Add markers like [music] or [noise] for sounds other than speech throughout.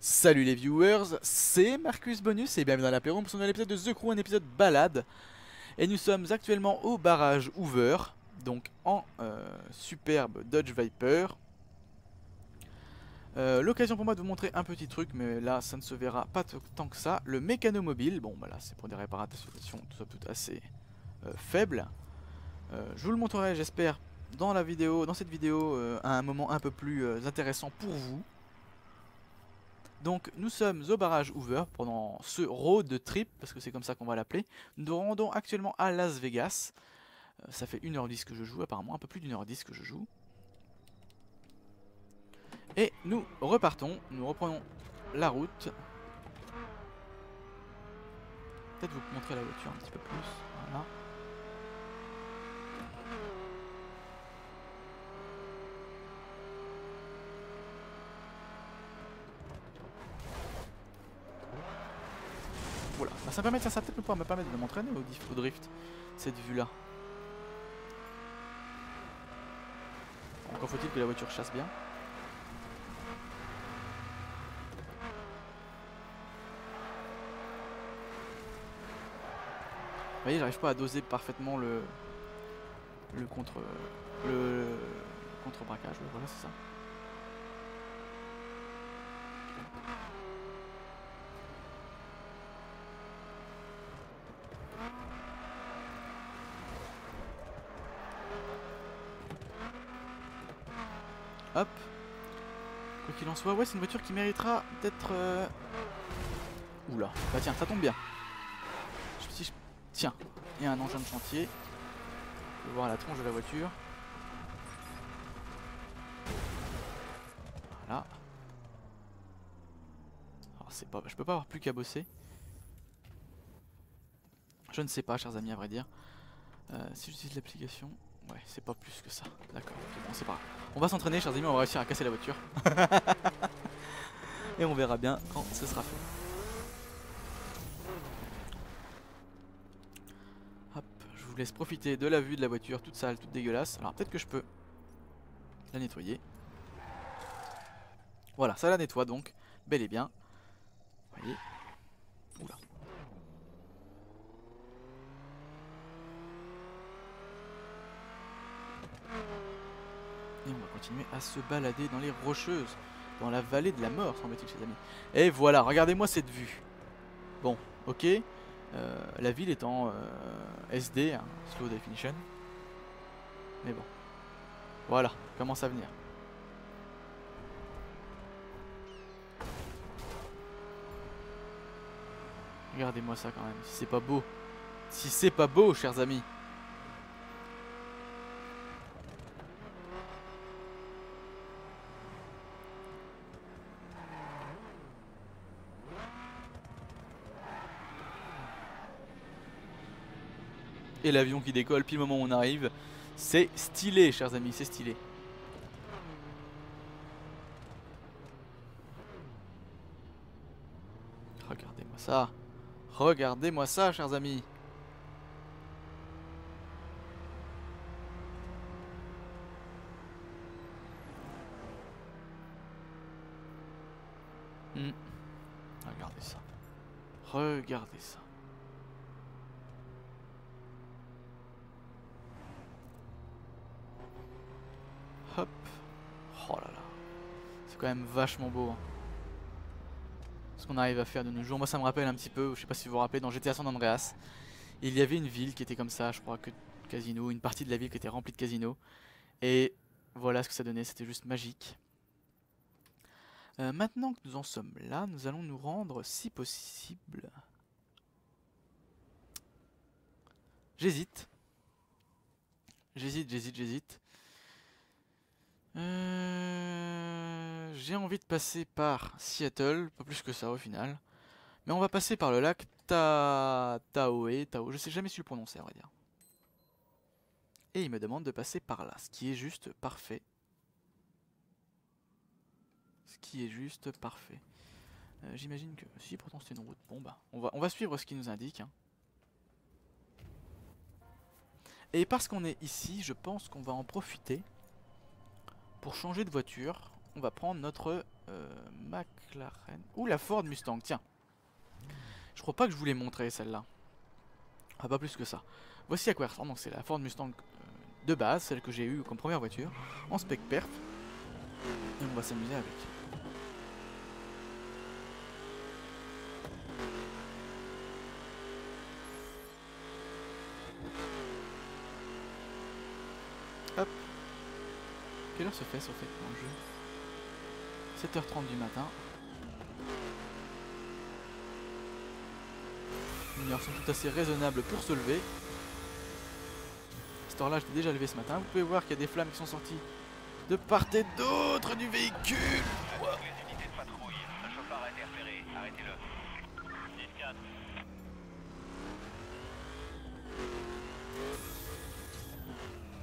Salut les viewers, c'est Marcus Bonus et bienvenue dans l'apéro pour ce nouvel épisode de The Crew, un épisode balade. Et nous sommes actuellement au barrage Hoover, donc en euh, superbe Dodge Viper. Euh, L'occasion pour moi de vous montrer un petit truc, mais là ça ne se verra pas tant que ça. Le mécanomobile, bon bah là c'est pour des réparations tout, tout assez euh, faibles. Je vous le montrerai j'espère dans la vidéo, dans cette vidéo à un moment un peu plus intéressant pour vous. Donc nous sommes au barrage Hoover pendant ce road trip, parce que c'est comme ça qu'on va l'appeler. Nous nous rendons actuellement à Las Vegas. Euh, ça fait 1h10 que je joue, apparemment un peu plus d'une heure 10 que je joue. Et nous repartons, nous reprenons la route. Peut-être vous montrer la voiture un petit peu plus. Voilà. Ça, permet, ça peut-être pouvoir me permettre de m'entraîner au, au drift, cette vue-là. Encore faut-il que la voiture chasse bien. Vous voyez, j'arrive pas à doser parfaitement le le contre le contre braquage. Voilà, c'est ça. Hop. Ouais, c'est une voiture qui méritera d'être. euh, Oula, bah tiens, ça tombe bien. Tiens, il y a un engin de chantier. Je vais voir la tronche de la voiture. Voilà. Alors c'est pas, je peux pas avoir plus qu'à bosser. Je ne sais pas, chers amis, à vrai dire. Euh, si j'utilise l'application, ouais, c'est pas plus que ça. D'accord, ok, bon, c'est pas grave. On va s'entraîner, chers amis, on va réussir à casser la voiture. [laughs] Et on verra bien quand ce sera fait. Hop, je vous laisse profiter de la vue de la voiture toute sale, toute dégueulasse. Alors peut-être que je peux la nettoyer. Voilà, ça la nettoie donc, bel et bien. Vous voyez. Oula. On va continuer à se balader dans les rocheuses, dans la vallée de la mort, semble-t-il, chers amis. Et voilà, regardez-moi cette vue. Bon, ok. euh, la ville est en euh, SD, hein, Slow Definition. Mais bon. Voilà, commence à venir. Regardez-moi ça quand même, si c'est pas beau. Si c'est pas beau, chers amis. L'avion qui décolle pile au moment où on arrive. C'est stylé, chers amis, c'est stylé. Regardez-moi ça. Regardez-moi ça, chers amis. Hmm. Regardez ça. Regardez ça. Hop. Oh là là. C'est quand même vachement beau. hein. Ce qu'on arrive à faire de nos jours. Moi, ça me rappelle un petit peu, je sais pas si vous vous rappelez, dans GTA San Andreas, il y avait une ville qui était comme ça, je crois que casino, une partie de la ville qui était remplie de casinos. Et voilà ce que ça donnait, c'était juste magique. Euh, maintenant que nous en sommes là, nous allons nous rendre, si possible. J'hésite. J'hésite, j'hésite, j'hésite. Euh, J'ai envie de passer par Seattle, pas plus que ça au final. Mais on va passer par le lac Ta... Tahoe, Tao, je sais jamais si le prononcer à vrai dire. Et il me demande de passer par là, ce qui est juste parfait. Ce qui est juste parfait. Euh, J'imagine que... Si, pourtant c'était une route. Bon bah, on va, on va suivre ce qu'il nous indique. hein. Et parce qu'on est ici, je pense qu'on va en profiter pour changer de voiture. On va prendre notre euh, McLaren. Ou la Ford Mustang, tiens. Je crois pas que je voulais montrer celle-là. Ah, pas plus que ça. Voici à quoi ressemble. Donc c'est la Ford Mustang euh, de base, celle que j'ai eue comme première voiture, en spec perf. Et on va s'amuser avec. Hop. Quelle heure se fait, ça fait dans le jeu 7h30 du matin. Une heure sont tout assez raisonnable pour se lever. Cette heure-là, j'étais déjà levé ce matin. Vous pouvez voir qu'il y a des flammes qui sont sorties de part et d'autre du véhicule. Les unités de patrouille. Un chauffard a été repéré. Arrêtez-le. 10-4.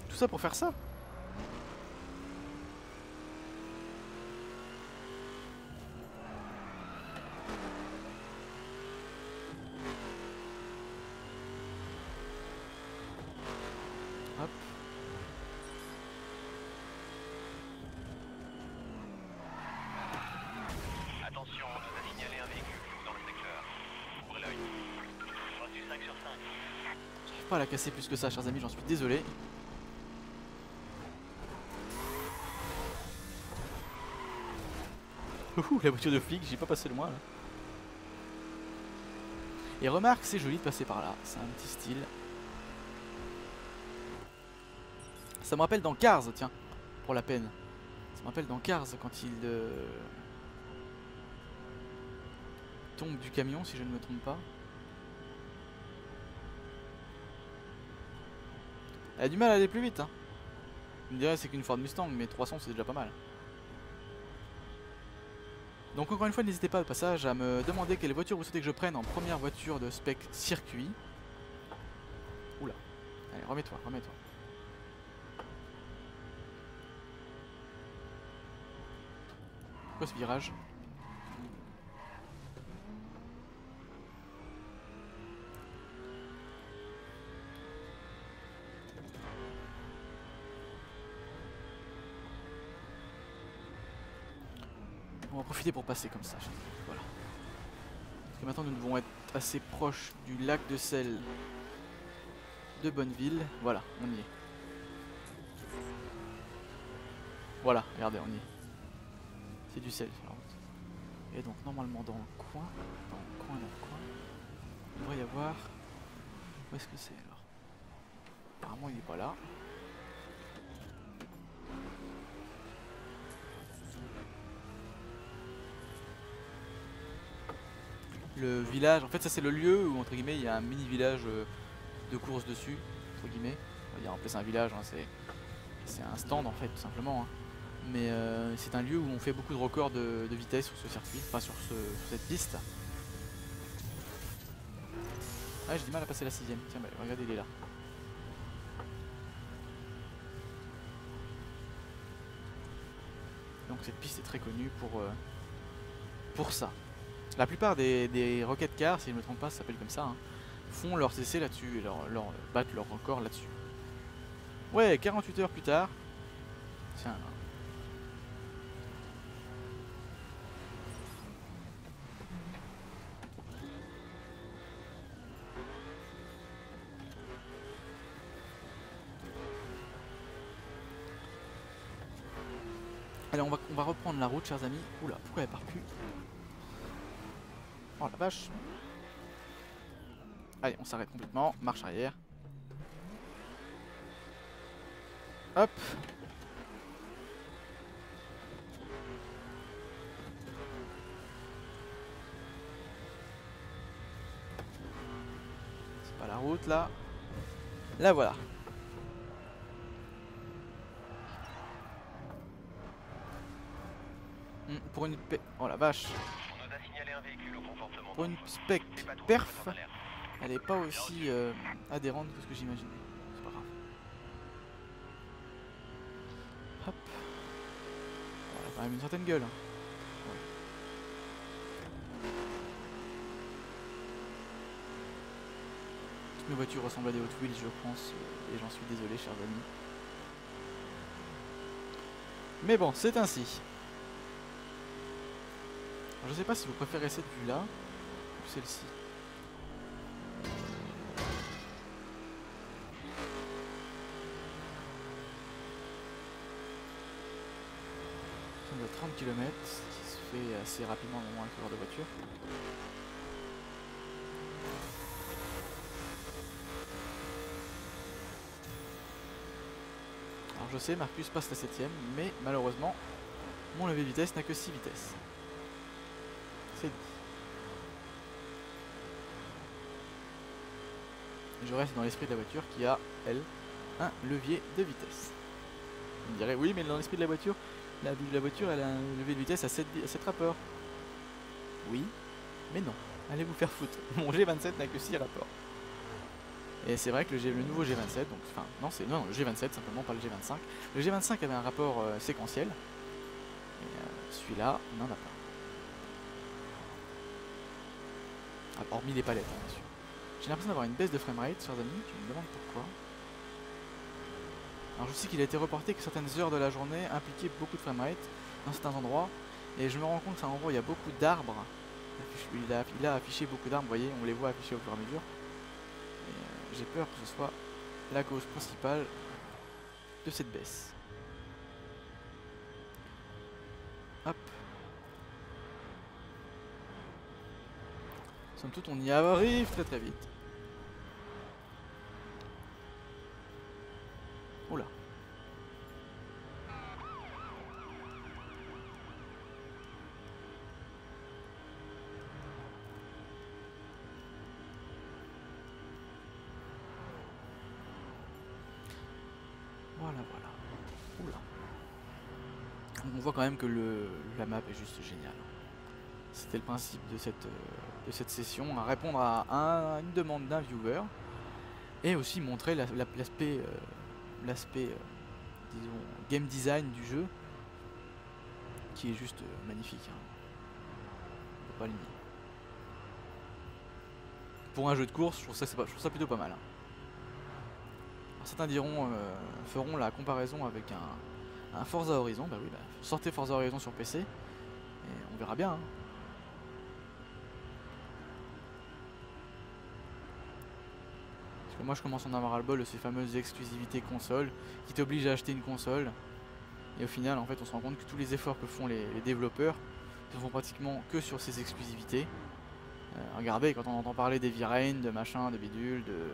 Tout ça pour faire ça Hop. Attention, on nous a signalé un véhicule flou dans le secteur. Ouvrez l'œil. Reçu 5 sur 5. J'arrive pas la casser plus que ça, chers amis, j'en suis désolé. Ouh, la voiture de flic, j'ai pas passé le mois là. Et remarque, c'est joli de passer par là, c'est un petit style. Ça me rappelle dans Cars, tiens, pour la peine. Ça me rappelle dans Cars quand il euh, tombe du camion, si je ne me trompe pas. Elle a du mal à aller plus vite. Hein. Vous me direz c'est qu'une Ford Mustang, mais 300 c'est déjà pas mal. Donc encore une fois, n'hésitez pas au passage à me demander quelle voiture vous souhaitez que je prenne en première voiture de spec circuit. Oula. Allez, remets-toi, remets-toi. Quoi ce virage? Profiter pour passer comme ça. Voilà. Parce que maintenant nous devons être assez proches du lac de sel de Bonneville. Voilà, on y est. Voilà, regardez, on y est. C'est du sel. Et donc normalement dans le coin, dans le coin, dans le coin, il devrait y avoir... Où est-ce que c'est alors? Apparemment il est pas là. Village. En fait, ça c'est le lieu où entre guillemets il y a un mini village euh, de course dessus, entre guillemets. On va dire en plus un village, hein, c'est un stand en fait tout simplement. hein. Mais euh, c'est un lieu où on fait beaucoup de records de, de vitesse sur ce circuit, enfin sur, ce- sur cette piste. Ah j'ai du mal à passer la sixième. Tiens bah, regardez il est là. Donc cette piste est très connue pour, euh, pour ça. La plupart des, des Rocket Cars, si je ne me trompe pas, ça s'appelle comme ça, hein, font leurs essais là-dessus et leur, battent leur record là-dessus. Ouais, 48 heures plus tard. Tiens. Allez, on va, on va reprendre la route, chers amis. Oula, pourquoi elle part plus Oh la vache Allez, on s'arrête complètement, marche arrière. Hop C'est pas la route là. La voilà. Hmm, pour une pe- Oh la vache Pour une spec perf, elle est pas aussi euh, adhérente que ce que j'imaginais. C'est pas grave. Hop. Elle a quand même une certaine gueule. hein. Toutes mes voitures ressemblent à des Hot Wheels, je pense, euh, et j'en suis désolé, chers amis. Mais bon, c'est ainsi. Je sais pas si vous préférez cette vue-là ou celle-ci. On est à 30 km, ce qui se fait assez rapidement au moment avec genre de voiture. Alors je sais, Marcus passe la 7 mais malheureusement, mon levé vitesse n'a que 6 vitesses. C'est dit. Et je reste dans l'esprit de la voiture qui a, elle, un levier de vitesse. Vous me direz, oui, mais dans l'esprit de la voiture, la, la voiture, elle a un levier de vitesse à 7, vi- à 7 rapports. Oui, mais non. Allez vous faire foutre? [laughs] Mon G27 n'a que 6 rapports. Et c'est vrai que le, G- le nouveau G27, donc, enfin, non, c'est non, le G27 simplement, pas le G25. Le G25 avait un rapport euh, séquentiel. Et euh, celui-là n'en a pas. Ah, hormis les palettes, hein, bien sûr. J'ai l'impression d'avoir une baisse de framerate, chers amis. Tu me demandes pourquoi. Alors je sais qu'il a été reporté que certaines heures de la journée impliquaient beaucoup de framerate dans certains endroits. Et je me rends compte qu'à un endroit où il y a beaucoup d'arbres. Il a, affiché beaucoup d'arbres, vous voyez, on les voit afficher au fur et à mesure. Euh, J'ai peur que ce soit la cause principale de cette baisse. Hop. Somme toute, on y arrive très très vite. Quand même que le, la map est juste géniale. C'était le principe de cette, euh, de cette session, à répondre à, un- une demande d'un viewer et aussi montrer la- la- l'aspect, euh, l'aspect, euh, disons, game design du jeu qui est juste magnifique. hein. Peut pas le nier. Pour un jeu de course, je trouve ça, je trouve ça plutôt pas mal. hein. Certains diront, euh, feront la comparaison avec un, un Forza Horizon. Bah oui, bah, sortez Forza Horizon sur PC et on verra bien. hein. Parce que moi je commence à en avoir ras le bol de ces fameuses exclusivités console qui t'obligent à acheter une console. Et au final, en fait, on se rend compte que tous les efforts que font les, développeurs se font pratiquement que sur ces exclusivités. Euh, regardez, quand on entend parler des Rain, de machin, de bidule, de.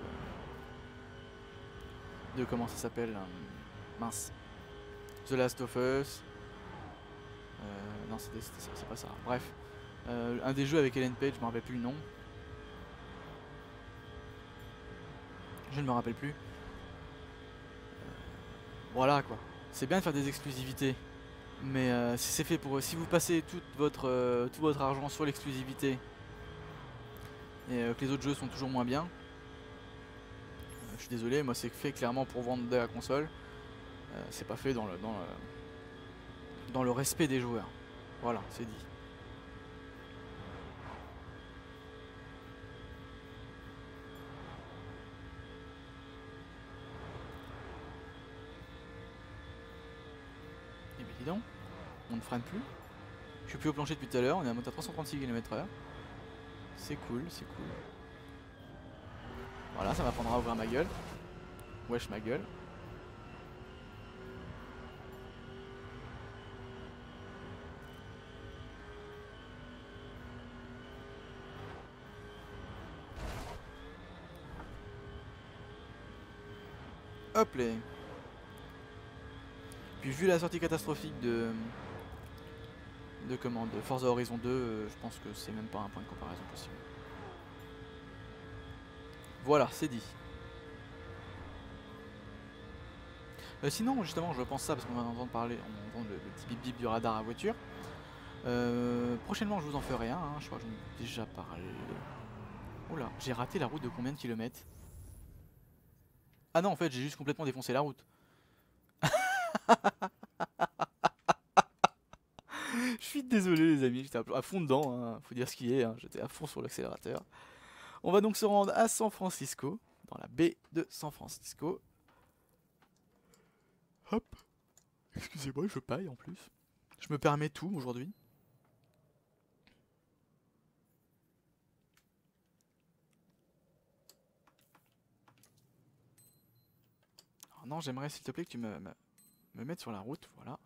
de comment ça s'appelle euh, Mince. The Last of Us. Euh, non, c'est pas ça. Bref. Euh, un des jeux avec Ellen Page, je me rappelle plus le nom. Je ne me rappelle plus. Euh, voilà quoi. C'est bien de faire des exclusivités. Mais euh, si c'est fait pour. Si vous passez toute votre, tout votre argent sur l'exclusivité et que les autres jeux sont toujours moins bien, je suis désolé, moi c'est fait clairement pour vendre de la console. Euh, c'est pas fait dans le, dans, le, dans le respect des joueurs. Voilà, c'est dit. Et bien dis donc, on ne freine plus. Je suis plus au plancher depuis tout à l'heure, on est à monter à 336 km/h. C'est cool, c'est cool. Voilà, ça m'apprendra à ouvrir ma gueule. Wesh ma gueule. Hop les. Puis vu la sortie catastrophique de de comment de Forza Horizon 2, euh, je pense que c'est même pas un point de comparaison possible. Voilà, c'est dit. Euh, sinon, justement, je pense ça parce qu'on va en entendre parler, on entend le, le petit bip bip du radar à voiture. Euh, prochainement, je vous en ferai un. hein, je crois que j'en ai déjà parlé. Oula, j'ai raté la route de combien de kilomètres? Ah non, en fait, j'ai juste complètement défoncé la route. Je suis désolé les amis, j'étais à fond dedans, hein, faut dire ce qui est, hein, j'étais à fond sur l'accélérateur. On va donc se rendre à San Francisco, dans la baie de San Francisco. Hop, excusez-moi, je paille en plus. Je me permets tout aujourd'hui. J'aimerais s'il te plaît que tu me, me, me mettes sur la route, voilà.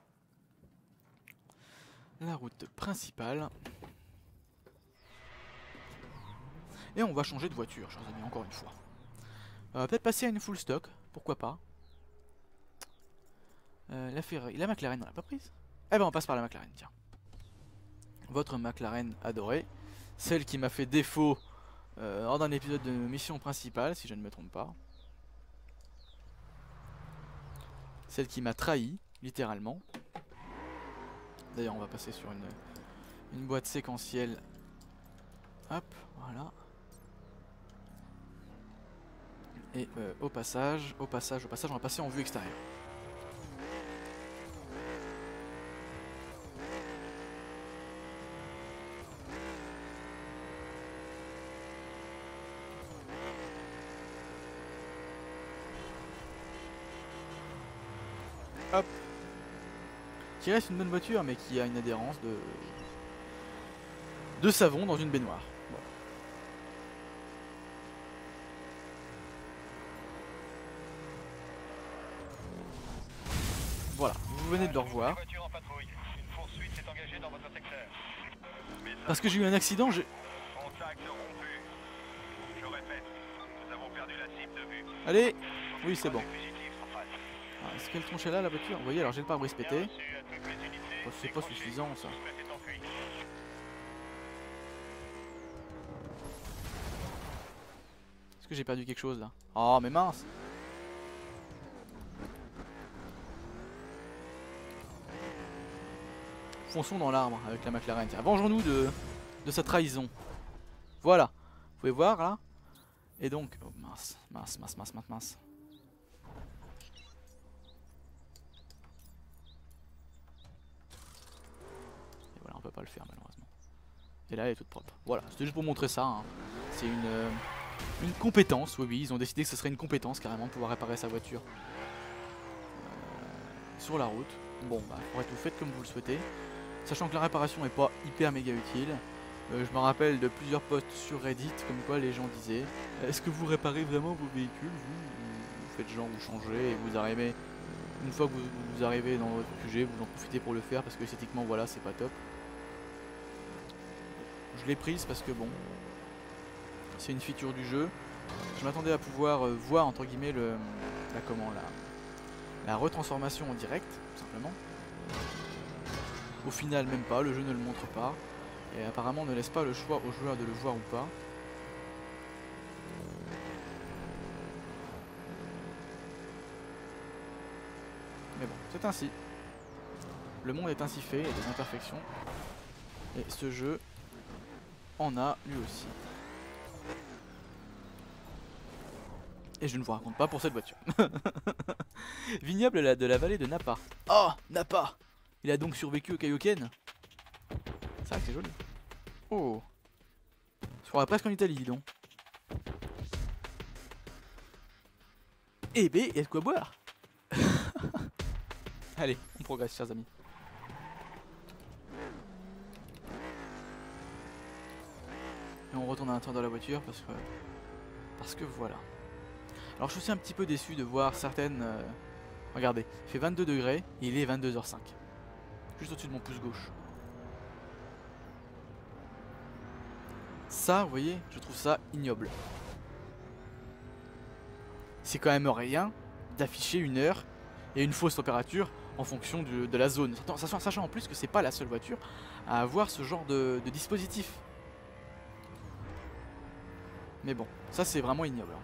La route principale. Et on va changer de voiture, chers amis, encore une fois. Va peut-être passer à une full stock, pourquoi pas. Euh, la Ferrari, la McLaren, on l'a pas prise? Eh ben on passe par la McLaren, tiens. Votre McLaren adorée. Celle qui m'a fait défaut euh, lors d'un épisode de mission principale, si je ne me trompe pas. Celle qui m'a trahi, littéralement. D'ailleurs, on va passer sur une, boîte séquentielle. Hop, voilà. Et euh, au passage, au passage, au passage, on va passer en vue extérieure. Hop. Qui reste une bonne voiture, mais qui a une adhérence de de savon dans une baignoire. Bon. Voilà, vous venez de le revoir. Message Parce que j'ai eu un accident, j'ai... Allez Oui, c'est bon. Ah, Est-ce qu'elle tronchait là, la voiture? Vous voyez, alors j'ai le pare-brise pété. C'est pas suffisant, ça. Est-ce que j'ai perdu quelque chose, là? Oh, mais mince Fonçons dans l'arbre avec la McLaren. Vengeons-nous de, de sa trahison. Voilà. Vous pouvez voir, là? Et donc... Oh, mince, mince, mince, mince, mince, mince. Et voilà, on peut pas le faire, malheureusement. Et là, elle est toute propre. Voilà, c'était juste pour montrer ça. hein. C'est une... euh, une compétence, oui, oui, ils ont décidé que ce serait une compétence carrément de pouvoir réparer sa voiture euh, sur la route. Bon, bah, faudrait que vous faites comme vous le souhaitez. Sachant que la réparation n'est pas hyper méga utile. Euh, je me rappelle de plusieurs posts sur Reddit comme quoi les gens disaient Est-ce que vous réparez vraiment vos véhicules vous, Ou vous faites genre vous changez et vous arrivez une fois que vous, vous arrivez dans votre QG, vous en profitez pour le faire parce que esthétiquement voilà c'est pas top. Je l'ai prise parce que bon, c'est une feature du jeu. Je m'attendais à pouvoir euh, voir entre guillemets le la comment la, la retransformation en direct, tout simplement. Au final même pas, le jeu ne le montre pas. Et apparemment ne laisse pas le choix aux joueurs de le voir ou pas. Mais bon, c'est ainsi. Le monde est ainsi fait, il y a des imperfections. Et ce jeu en a lui aussi. Et je ne vous raconte pas pour cette voiture. [laughs] Vignoble de la vallée de Napa. Oh, Napa Il a donc survécu au Kaioken C'est vrai que c'est joli. Oh Je croirais presque en Italie, dis donc. Eh ben, il y a de quoi boire [laughs] Allez, on progresse, chers amis. On retourne à l'intérieur de la voiture parce que... Parce que voilà. Alors je suis un petit peu déçu de voir certaines... euh, Regardez, il fait 22 degrés et il est 22h05. Juste au-dessus de mon pouce gauche. Ça, vous voyez, je trouve ça ignoble. C'est quand même rien d'afficher une heure et une fausse température en fonction de la zone. Sachant- en plus que c'est pas la seule voiture à avoir ce genre de dispositif. Mais bon, ça c'est vraiment ignoble. hein.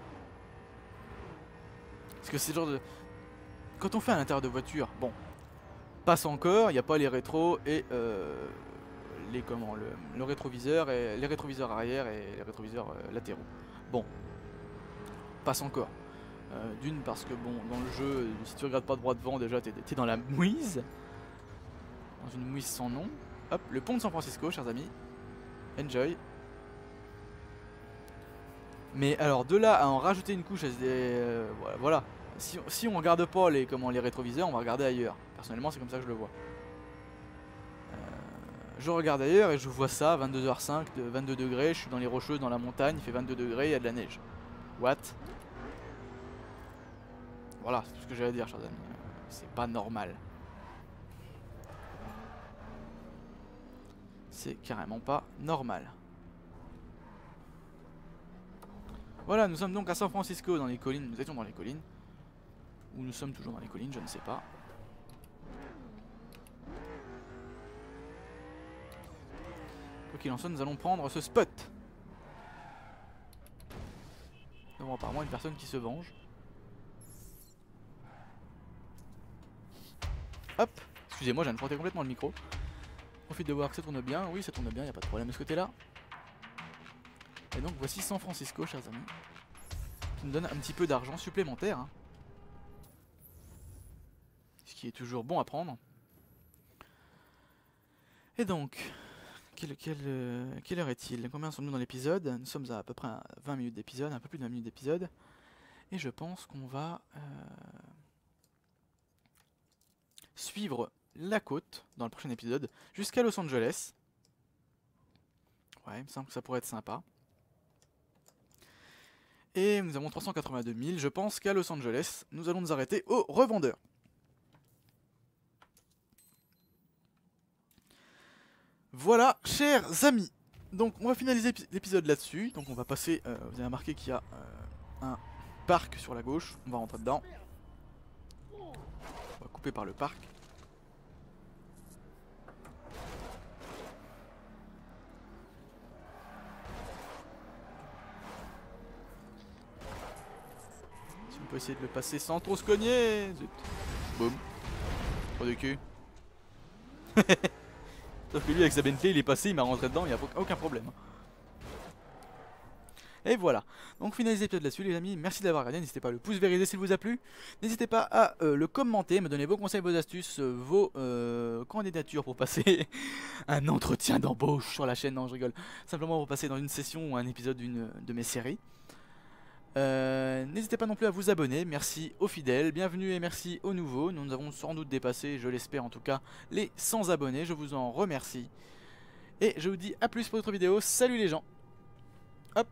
Parce que c'est le genre de... Quand on fait à l'intérieur de voiture, bon, passe encore, il n'y a pas les rétros et euh, les comment le, rétroviseur et les rétroviseurs arrière et les rétroviseurs euh, latéraux. Bon, passe encore. Euh, D'une parce que bon, dans le jeu, si tu regardes pas droit devant, déjà t'es es dans la mouise, dans une mouise sans nom. Hop, le pont de San Francisco, chers amis. Enjoy. Mais alors de là à en rajouter une couche, à euh, voilà. Si, si on regarde pas les comment les rétroviseurs, on va regarder ailleurs. Personnellement, c'est comme ça que je le vois. Euh, je regarde ailleurs et je vois ça, 22h05, de 22 degrés, je suis dans les rocheuses, dans la montagne, il fait 22 degrés, il y a de la neige. What? Voilà, c'est tout ce que j'allais dire, chers amis. C'est pas normal. C'est carrément pas normal. Voilà, nous sommes donc à San Francisco, dans les collines. Nous étions dans les collines. Ou nous sommes toujours dans les collines, je ne sais pas. Quoi qu'il en soit, nous allons prendre ce spot. Nous avons apparemment une personne qui se venge. Hop Excusez-moi, je viens de complètement le micro. Profite de voir que ça tourne bien. Oui, ça tourne bien, il a pas de problème de ce côté-là. Et donc voici San Francisco, chers amis. Qui nous donne un petit peu d'argent supplémentaire. hein. Ce qui est toujours bon à prendre. Et donc, euh, quelle heure est-il? Combien sommes-nous dans l'épisode? Nous sommes à, à peu près à 20 minutes d'épisode, un peu plus de 20 minutes d'épisode. Et je pense qu'on va euh, suivre la côte dans le prochain épisode jusqu'à Los Angeles. Ouais, il me semble que ça pourrait être sympa. Et nous avons 382 000. Je pense qu'à Los Angeles, nous allons nous arrêter au revendeur. Voilà, chers amis. Donc, on va finaliser l'épi- l'épisode là-dessus. Donc, on va passer. euh, vous avez remarqué qu'il y a euh, un parc sur la gauche. On va rentrer dedans. On va couper par le parc. Peut essayer de le passer sans trop se cogner. Zut. Boum. Trop de cul. [laughs] Sauf que lui avec sa Bentley il est passé, il m'a rentré dedans, il n'y a aucun problème. Et voilà, donc finalisez l'épisode là-dessus les amis, merci d'avoir regardé, n'hésitez pas à le pouce vériser s'il vous a plu, n'hésitez pas à euh, le commenter, me donner vos conseils, vos astuces, euh, vos euh, candidatures pour passer [laughs] un entretien d'embauche sur la chaîne, non je rigole, simplement pour passer dans une session ou un épisode d'une de mes séries. Euh, N'hésitez pas non plus à vous abonner, merci aux fidèles, bienvenue et merci aux nouveaux, nous avons sans doute dépassé, je l'espère en tout cas, les 100 abonnés, je vous en remercie. Et je vous dis à plus pour d'autres vidéos, salut les gens. Hop